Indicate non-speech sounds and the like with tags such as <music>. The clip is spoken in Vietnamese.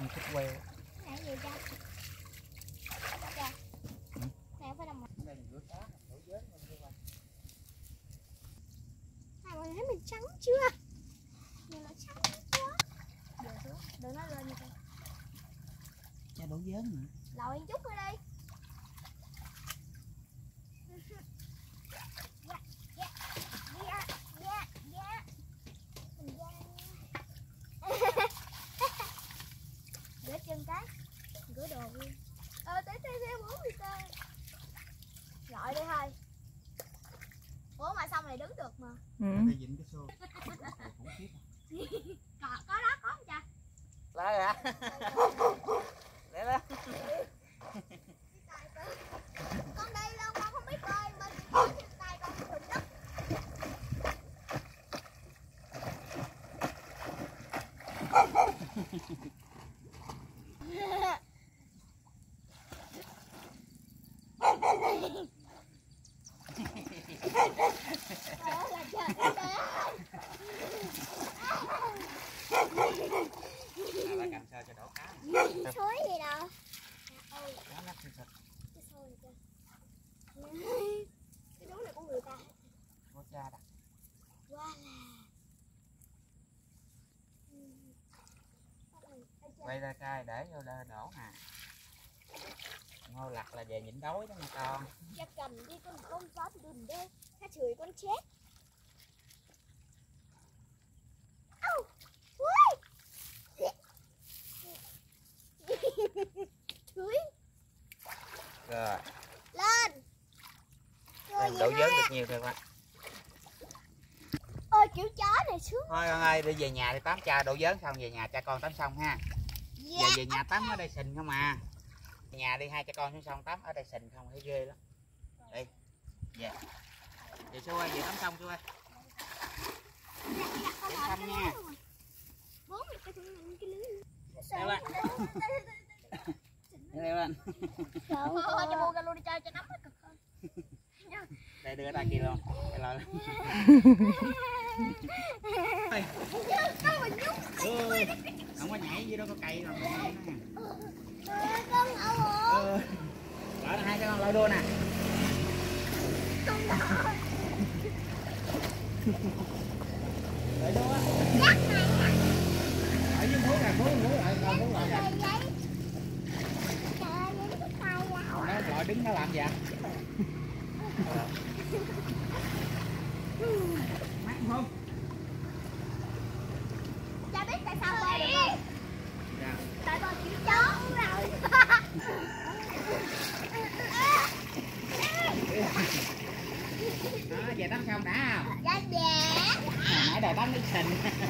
Ăn thích queo. Nãy gì. Nãy phải làm mình rửa cá, vớt mọi người thấy mình trắng chưa? Nhìn nó trắng quá. Xuống, đừng nói lên như thế. Cha đổ vớt nữa. Lội chút nữa đi. Dạ, dạ, dạ, dạ, dạ. Dạ. Rửa chân cái, rửa đồ luôn. Ờ, bốn đi thôi. Ủa mà xong này đứng được mà. Ừ. Đây dính cái xô. <laughs> Khủng khiếp. Có, có đó, có không cha? Lá ra. <laughs> Để đó. con đi đâu con không biết bơi mà chỉ có trên tay con thụt đất nào, gì đâu Cá lắc thịt thịt. cái xôi kìa Cái đố này của người ta Của cha đặt. Là Quay ra cai để vô đây đổ nè. Ngô lặt là về nhịn đói đó nha con. Cha cầm đi con gió thì đừng đi Cha chửi con chết! <laughs> Chửi Rồi. lên Rồi vậy đổ vớt được nhiều thôi con. Ôi kiểu chó này sướng Thôi con ơi, đi về nhà đi tắm cha đổ vớt xong về nhà cha con tắm xong ha. Dạ Về về nhà tắm ở đây sình không à. Nhà đi hai cha con xuống xong tắm ở đây sình không thấy ghê lắm. Đi. Về. Về xui ơi, về tắm xong xui. Để thăm nha. Bố mày cái lên. Leo lên. Thôi cho mua ra luôn đi chơi cho nóng nó cực hơn Đây đưa ta kia luôn. Đây là. Sao mà nhúc Ừ. Không không có nhảy gì đâu có cây rồi. con Ừ. Đó là hai cái con lôi đua nè. Con Lôi đua. Ở dưới phố nè, phố muối lại con muối lại nè. Nó gọi đứng nó làm gì vậy? Mát không? The 10 <laughs>